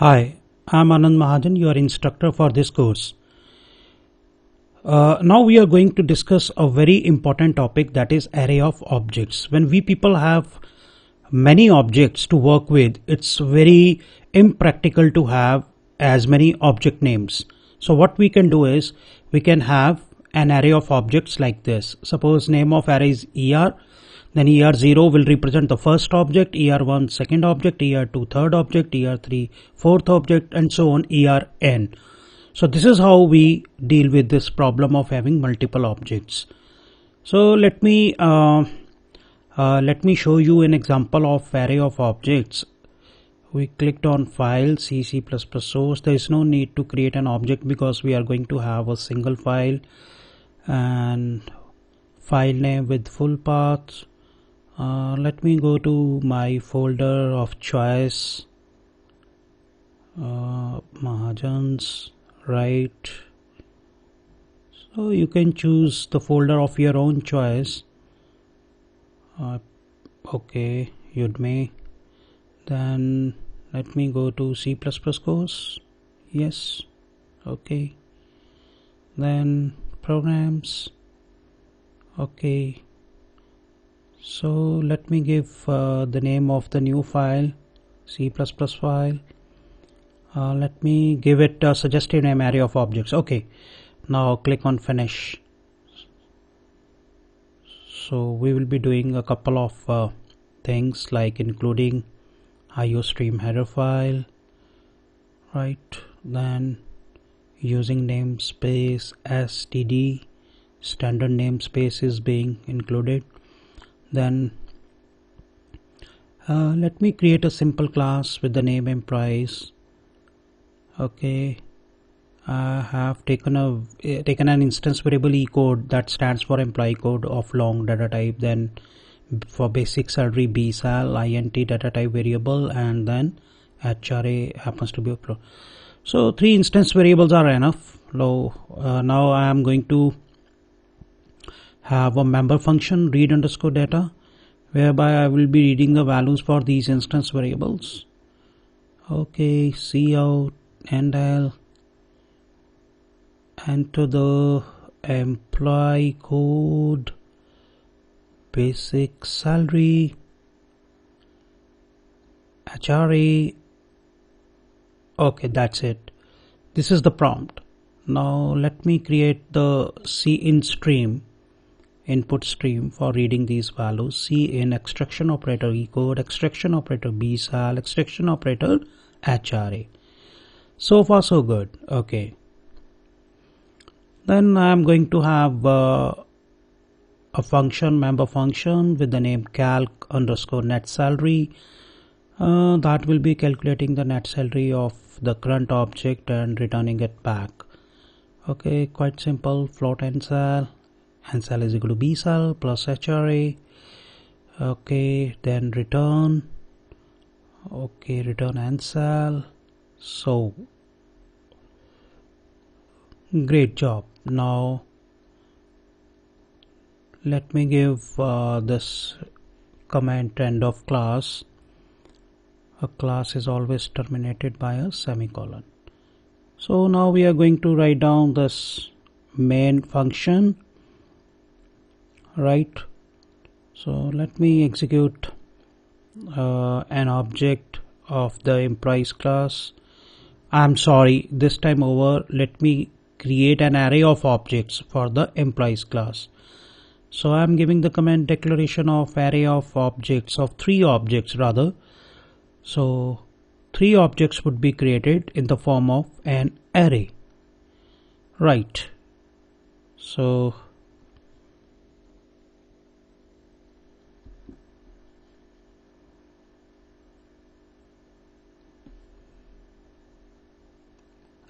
Hi, I'm Anand Mahajan, your instructor for this course. Uh, now we are going to discuss a very important topic that is array of objects. When we people have many objects to work with, it's very impractical to have as many object names. So what we can do is we can have an array of objects like this. Suppose name of array is ER then ER0 will represent the first object, ER1 second object, ER2 third object, ER3 fourth object and so on ERN. So this is how we deal with this problem of having multiple objects. So let me uh, uh, let me show you an example of array of objects. We clicked on file C C++ source. There is no need to create an object because we are going to have a single file and file name with full path uh, let me go to my folder of choice. Uh, Mahajans right. So you can choose the folder of your own choice. Uh, okay Udemy. Then let me go to C++ course. Yes okay. Then programs. Okay so let me give uh, the name of the new file C++ file. Uh, let me give it a suggested name array of objects. Okay now click on finish. So we will be doing a couple of uh, things like including iostream header file right? Then using namespace std standard namespace is being included then uh, let me create a simple class with the name employees okay. I have taken a uh, taken an instance variable e code that stands for employee code of long data type then for basic salary b sal int data type variable and then hra happens to be a so three instance variables are enough. Now, uh, now I am going to have a member function read underscore data whereby I will be reading the values for these instance variables. Okay cout and I'll enter the employee code basic salary HRA okay that's it. This is the prompt. Now let me create the cin stream input stream for reading these values. Cin extraction operator ecode extraction operator bsal extraction operator hra so far so good. Okay. Then i'm going to have uh, a function member function with the name calc underscore net salary. Uh, that will be calculating the net salary of the current object and returning it back. Okay quite simple float and cell and cell is equal to bsal plus hra okay then return. Okay return cell so great job. Now let me give uh, this comment end of class. A class is always terminated by a semicolon. So now we are going to write down this main function right? So let me execute uh, an object of the employees class. I'm sorry this time over let me create an array of objects for the employees class. So I'm giving the command declaration of array of objects of three objects rather. So three objects would be created in the form of an array. Right. So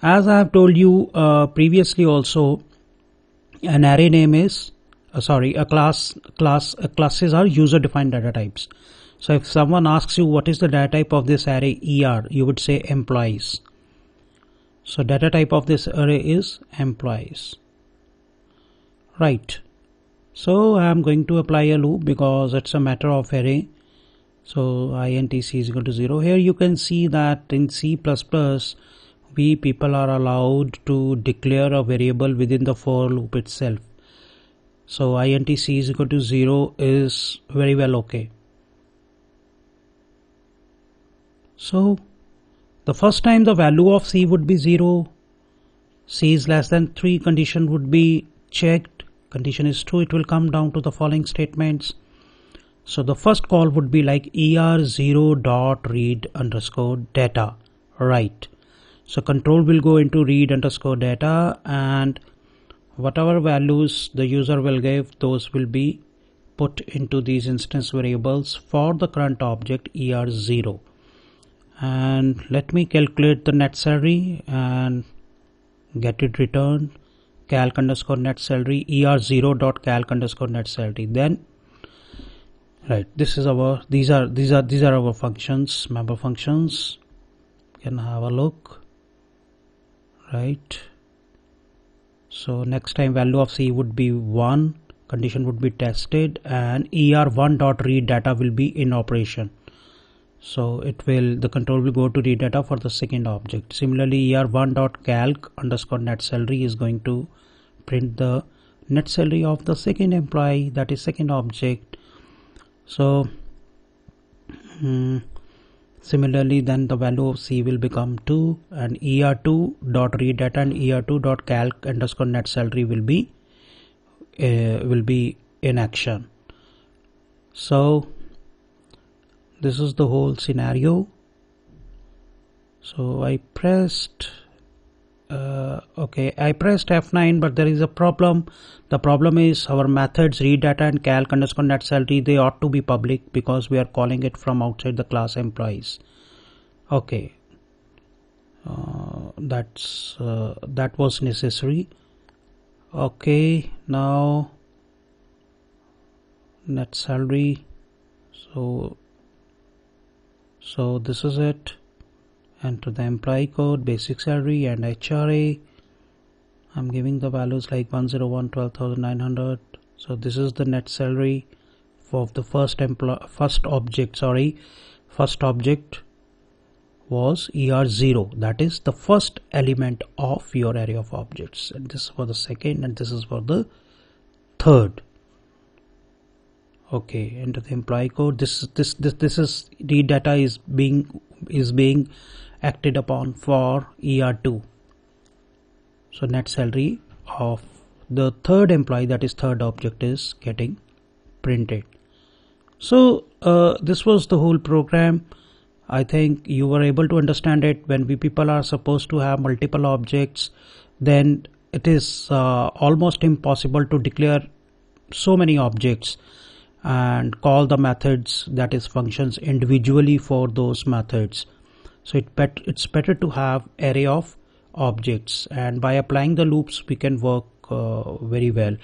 as I have told you uh, previously also an array name is uh, sorry a class class uh, classes are user defined data types. So if someone asks you what is the data type of this array er you would say employees. So data type of this array is employees. Right. So I am going to apply a loop because it's a matter of array. So intc is equal to 0 here you can see that in c++ we people are allowed to declare a variable within the for loop itself. So intc is equal to 0 is very well okay. So the first time the value of c would be 0 c is less than 3 condition would be checked. Condition is true it will come down to the following statements. So the first call would be like er0 dot read underscore data right so control will go into read underscore data and whatever values the user will give those will be put into these instance variables for the current object er0 and let me calculate the net salary and get it returned. Calc underscore net salary er0 dot calc underscore net salary. Then right this is our these are these are these are our functions member functions. Can have a look right. So next time value of c would be 1 condition would be tested and er1 dot read data will be in operation. So it will the control will go to read data for the second object. Similarly er1 dot calc underscore net salary is going to print the net salary of the second employee that is second object. So um, similarly then the value of c will become 2 and er2 dot read data and er2 dot calc underscore net salary will be uh, will be in action. So this is the whole scenario. So I pressed uh, okay I pressed F9 but there is a problem. The problem is our methods read data and calc underscore net salary they ought to be public because we are calling it from outside the class employees. Okay. Uh, that's uh, that was necessary. Okay now net salary. So so this is it enter the employee code basic salary and HRA I'm giving the values like 101 12900 so this is the net salary for the first employee first object sorry. First object was er0 that is the first element of your array of objects. And this is for the second and this is for the third. Okay enter the employee code this this this this is the data is being is being acted upon for er2 so net salary of the third employee that is third object is getting printed. So uh, this was the whole program. I think you were able to understand it. When we people are supposed to have multiple objects then it is uh, almost impossible to declare so many objects and call the methods that is functions individually for those methods so it bet it's better to have array of objects and by applying the loops we can work uh, very well.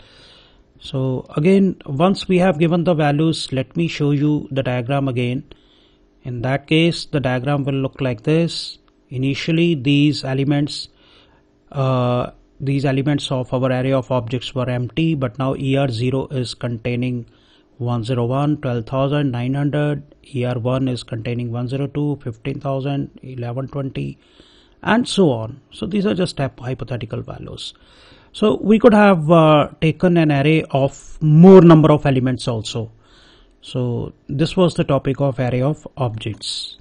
So again once we have given the values let me show you the diagram again. In that case the diagram will look like this. Initially these elements uh, these elements of our array of objects were empty but now er0 is containing 101 12900 er1 is containing 102 15000 1120 and so on. So these are just hypothetical values. So we could have uh, taken an array of more number of elements also. So this was the topic of array of objects